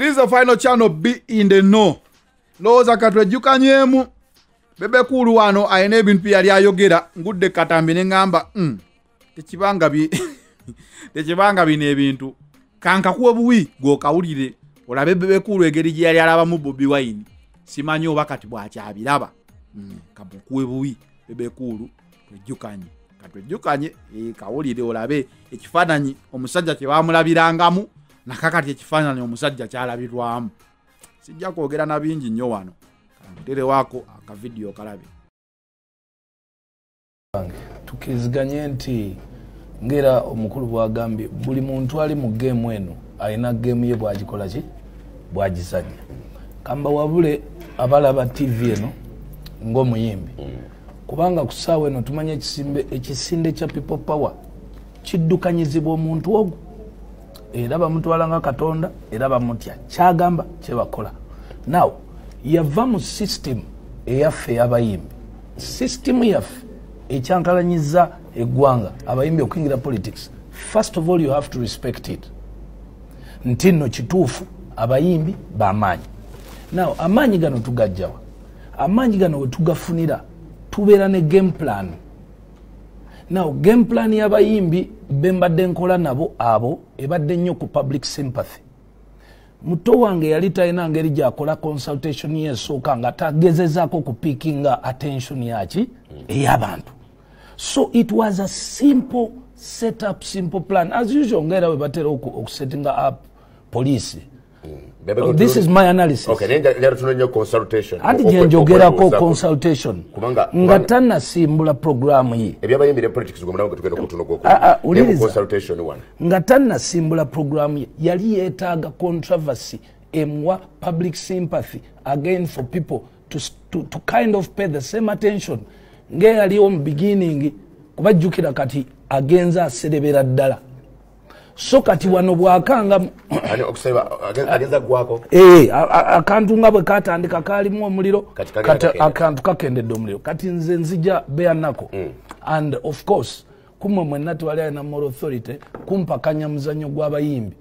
It is the final channel be in the know. Lowooza katwejjukanyemu bebekulu wano ayina ebintu yali ayogera. Ngudde katambi ne ŋŋamba "Mm, tekibanga bi- tekibanga bino ebintu. Kankakuwe buwi gwokawulire. Olabe bebekulu engeri gye yali alabamu bobi wine. Simanyi oba kati bwakyabiraba Mm, kamukuwe buwi bebekulu twejjukanye katwejjukanye kawulire olabe ekifaananyi omusajja kye bamulabirangamu nakakati ekifaananyi omusajja kyalabirwamu. Sijja kwogera na bingi nnyo wano. Kanterewaako akavidiyo kalabe tukiriziganye nti ngera omukulu bwagambye buli muntu ali mu geemu eno alina geemu ye bwagikola ki? Bwagizanya. Kamba wabule abalaba tv eno ngaomuyimbi kubanga ku ssaawa eno ekisimbe ekisinde kya people power kiddukanyizibwa omuntu ogwo era bamutwala nga katonda era bamutya kyagamba kyebakola naw yava mu system eyaffe ey'abayimbi. System yaffe ekyankalanyiza eggwanga abayimbi okuyingira politics first of all you have to respect it. Nti nno kituufu abayimbi bamaanyi naw amaanyi gano tugajjawa amaanyi gano we tugafunira tubeera ne game plan. Naw game plan y'abayimbi bembadde nkola nabo abo ebadde nnyo ku public sympathy. Muto wange yali talina ngeri gyakola consultation yesooka nga tagezezaako okupiikinga attention yaki ey'abantu. So it was a simple setup simple plan. As usual ngaera we batera oku- okusettinga up police This is my analysis. Okay, consultation. consultation. Kubanga- nga tannasimbula programu politics gwe kutuno Ah, ah, uliriza. consultation wano nga tannasimbula programu ye yali yetaaga controversy emwa public sympathy again for people to, to, to kind of pay the same attention. Ngeyaliwo mu beginning kubajjukira kati agenza aserebera ddala so kati wano bwakanga Eh, akantu nga bwe katandika kalimu omuliro akantu kakendedde omuliro. Kati nze nzija beyanako Mm. and of course kumwe mwenna tewali alina moral authority kumpakanya muzannyo gw'abayimbi.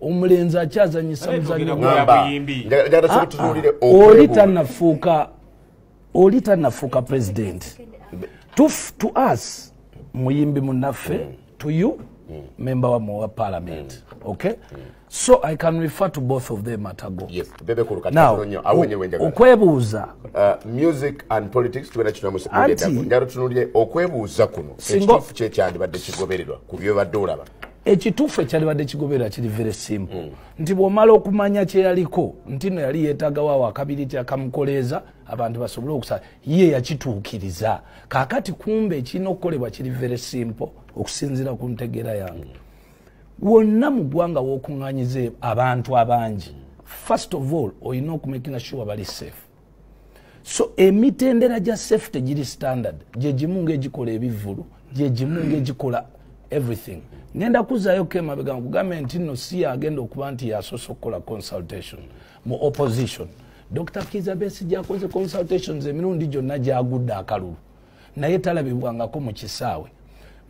Omulenzi akyazanyisa muzannyo gwa- ngamba Buyimbi. njagala njagala tusooke tutunuulire Ah, oli tannafuuka president. To, us muyimbi munaffe to you member wamwe wa parliament. Okay? So i can refer to both of them at ago Yes, bebe kulu kati now tunonye awo wenyewe njagala. okwebuuza Uh, music and politics tugenda kino Anti- njagala tutunuulire okwebuuza kuno Singo- ekituufu kye kyandibadde kigobererwa ku byobadde olaba ekituufu ekyalibadde kigoberera kiri very simple nti bw'omala okumanya kyeyaliko nti no yali yeetagawo awo akabiriti akamukoleeza abantu basobole okusala ye yakituukiriza. Kaakati kumbe ekirina okukolebwa kiri very simple okusinziira ku ntegeera yange. Wonna mu ggwanga w'okuŋŋanyiza abantu abangi first of all olina okumakinga sure bali safe. So emitendera gya safety giri standard. Gyegimu ngaegikola ebivvulu gyegimu ngaegikola everything. Ngenda kuzayo kemabega nkugambe nti nno si yagenda okuba nti yasoose okukola consultation mu opposition. Dr kizabesi gyakoze consultations emirundi gyonna gyagudde akalulu. Naye talabibwangako mu kisaawe.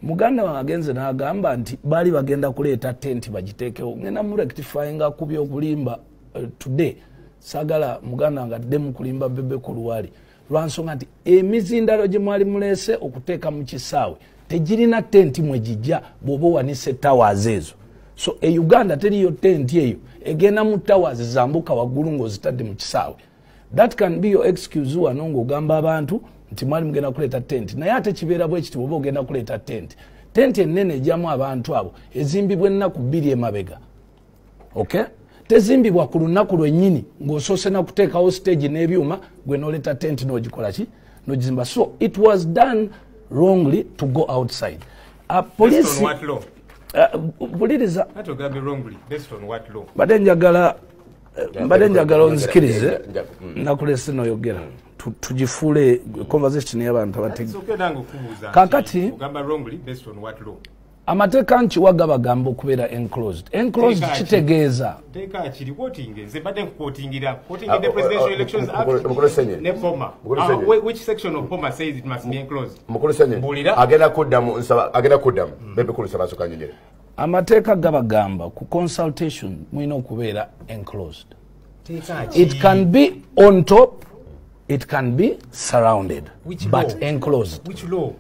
Muganda wange agenze n'agamba nti baali bagenda kuleeta tenti bagiteekewo. Ngenda murectifyinga ku byokulimba uh, today. Sagala muganda wange adde mu kulimba bebe ku luwali lwansonga nti emizindalo gye mwali muleese okuteeka mu kisaawe tegirina tenti mwe gijja bw'oba owanise towers ezo. So e uganda teriyo tenti eyo egenda mu towers zambuka waggulu ng'ozitadde mu kisaawe. That can be your excuse wano ng'ogamba abantu nti mwali mugenda kuleeta tenti. Naye ate kibeera bwe kiti bwoba ogenda kuleeta tenti. Tenti ennene ejyamu abantu abo ezimbibwa ennaku bbiri emabega. Okay? Tezimbibwa ku lunaku lwennyini ng'osoose nakuteekawo stage n'ebyuma gwe noleeta tenti n'ogikola ki? N'ogizimba. So it was done wrongly to go outside. Uh, police puliriza mbadde njagala mbadde njagala onzikirize nakule sinoyogera tugifuule conversation y'abantu abate kakati amateeka nkiwaga bagamba okubeera enclosed. Enclosed kitegeeza. Agenda kuddamu nsooka nyonyere amateeka gabagamba ku consultation mulina okubeera enclosed. It can be on top it can be surrounded Which but law? enclosed. Which law?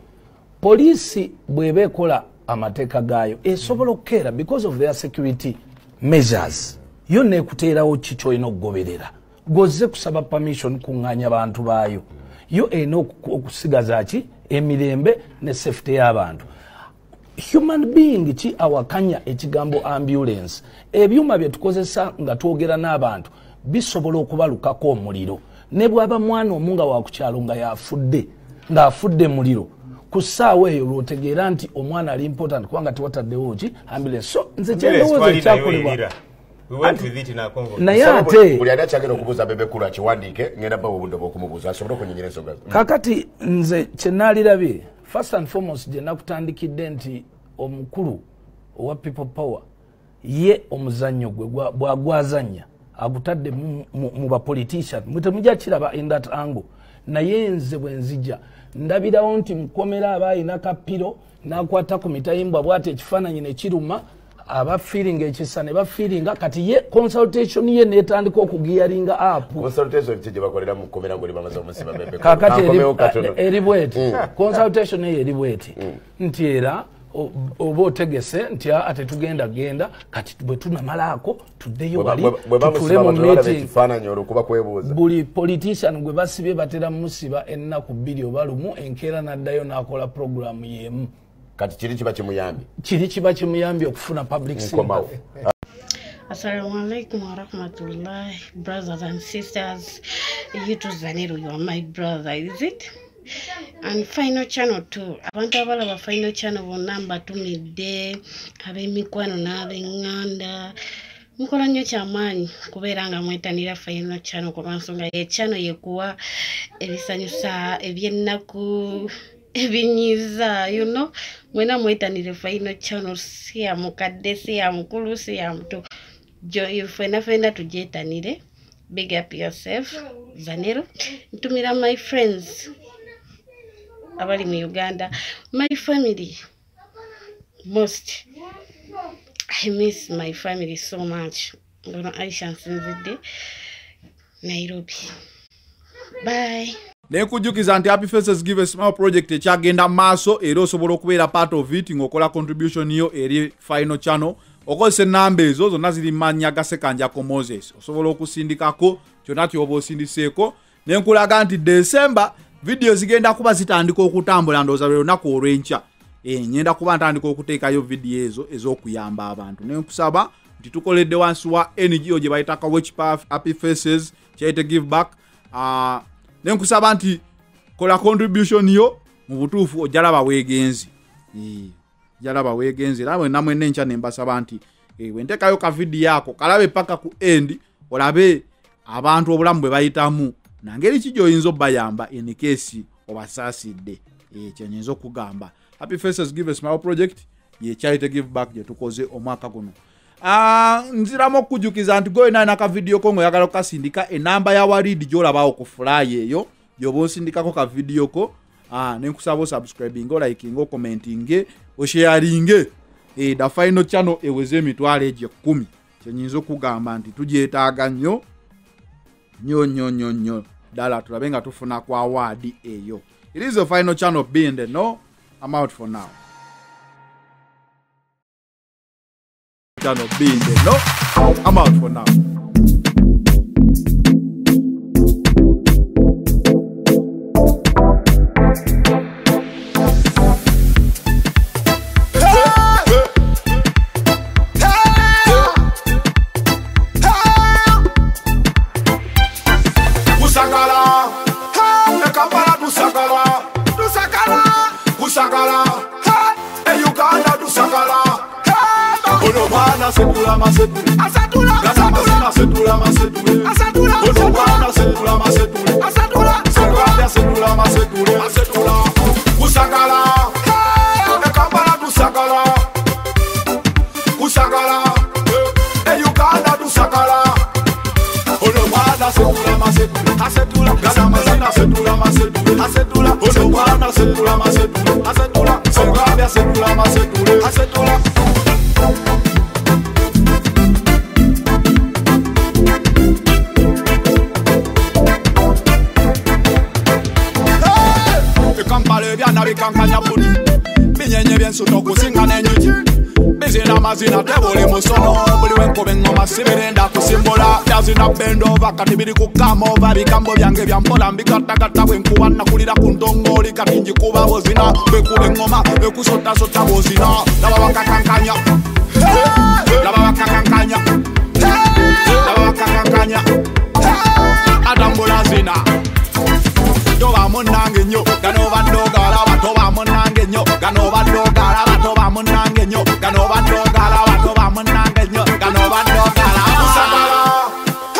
poliisi bw'eba ekola amateeka gaayo. Esobola okukeera because of their security measures. Yo neekuteerawo ki kyolina okugoberera? Gozze kusaba permission kuŋŋaanya bantu baayo. Yo erina oku- okusigaza ki? Emirembe ne safety y'abantu. Human being ki awakanya ekigambo ambulance? Ebyuma bye tukozesa nga twogera n'abantu bisobola okubalukako omuliro. Ne bwaba mwana omu nga wakukyalo nga yafudde ng'afudde muliro ku ssaawa eyo lwotegeera nti omwana ali important kubanga tewataddewo ki? Ambulance. So nze kyendowooza ekyakolebwa. naye ate buli ali akyagenda okubuuza bebekulu akiwandiike ngenda bawa obudde bwokumubuuza asobole okunyinyira ensonga ze kakati nze kyenaalirabye first and foremost gye nakutandikidde nti omukulu owa people power ye omuzannyo gwe gwa- bwagwazanya agutadde mu bapolitician mwe temujja kiraba in that angle. Naye nze bwe nzija ndabirawo nti mukomera aba ayina kapiro n'akwata ku mitayimbwa bwati ekifaananyi ne kiruma abafiiringa ekisa ne bafiiringa kati ye consultation ye neetandika okugiyaringa apu consultation ki gye bakolera mu kkomera ngoli bamaze omusiba bebekulu kakati eri- bweti. Consultation eyo eri bweti. Nti era oba otegese nti aa tetugenda genda kati bwe tunamalaako tuddeyo wali tutule mu buli politician gwe basibye batera musiba ennaku bbiri oba lumu enkeera n'addayo n'akola programu y'emu kati kiri kiba kimuyambye kiri kiba kimuyambye okufuna public nkomawo sympathy. Assalamu alaikum wa rahmatullahi, brothers and sisters. You to Zanero, you are my brother, is it? And final channel too. Abantu abalaba final channel bonna mbatumidde ab'emikwano n'ab'eŋŋanda. Mukola nnyo kyamaanyi kubeera nga mwetanira final channel kuba nsonga ye channel yekuwa ebisanyusa ebyennaku ebinyiza you know. Mwena mwetanire final channel si ya mukadde si ya mukulu si ya muto. Fena fena tugyetanire big up yourself zanero. Ntumira my friends abali mu uganda. My family most i miss my family so much. Ngono aisha nsinzidde nairobi. Bye. Nekujjukiza nti happy faces give a smile project ekyagenda mu maaso era osobola okubeera part of it ng'okola contribution yo eri final channel. Okozesa enamba ezo zonna ziri mannya ga sekanjako moses. Osobola okusindikako kyonna kyoba osindiseeko. Nenkulaga nti december vidiyo zigenda kuba zitandika okutambula ndowooza lwe lunaku olw'enkya. Eh, ngenda kuba ntandika okuteekayo vidiyo ezo ez'okuyamba abantu. Nenkusaba nti tukoledde wansi wa ngo gye bayitaka watchpa happy faces kyaite give back. Ah, nenkusaba nti kola contribution yo mu butuufu ojalaba weegenzi. Eh, jalaba weegenzi. Era mwenna mwenna enkya nembasaba nti eh, wentekayo ka vidiyo ako kalabe paka ku end olabe abantu obulamu bwe bayitamu nangeri ki gyoyinza obbayamba enikesi obasaasidde kyenyinza okugamba. Happy faces give a smile project. Yekyayite give back gyetukoze omwaka guno. Ah, nziramu okukujjukiza nti goyina nakavidiyo ko ngaoyagala okukasindika enamba ya walidi gyolabawo ku fulayi eyo. Gyoba osindikako kavidiyo ko. Ah, nenkusaba osubscribinge olaikinge okomentinge osharinge. Eh, the final channel eweze emitwalo egyo ekkumi kyenyinza okugamba nti tugyetaaga nnyo. Nnyo nnyo nnyo nnyo ddala tulabe nga tufuna ku awaadi eyo. It is the final channel being the no? I'm out for now. Channel being the no? I'm out for now Wana se tula ma se tule Asa tula Gaza ma se la se tula ma se tule Asa tula Bodo wana se tula ma se tule Asa tula Sekwanda se tula ma se tule Asa tula Kusakala Nekambala tusakala Kusakala E Uganda tusakala Bodo wana se tula ma se tule Asa tula Gaza ma se la se tula ma se tule Asa tula Bodo binyenye byensuto okusinga n'enyuki bizina amazina tebuli musono buli wenkuba eŋŋoma sibirenda kusimbula byazina bendova kati biri kukamova bigambo byange byampola mbikattakatta bwenkuba nakulira ku ntongooli kati njikuba bozina bwekuba eŋŋoma ekusotasota bozina laba bakakankanya laba bakakankanya laba bakakankanya atambula zina toba munange nnyo gano baddogalaba toba munange nnyo gano baddogalaba Ganova droga la va, no vamos a engañar. Ganova droga la va. Usagala,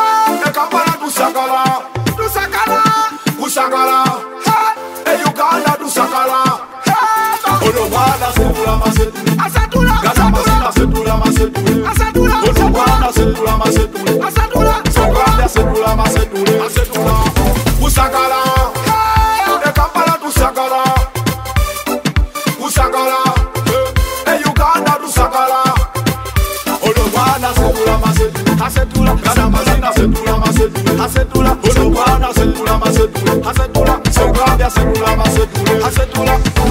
hey, Kampala do Sagala, do Sagala, Usagala, hey, Uganda do Sagala, hey, Olowada se pula masete. Asatula Hacé tú la, se cambia, se tú la, se tú la, hacé tú la.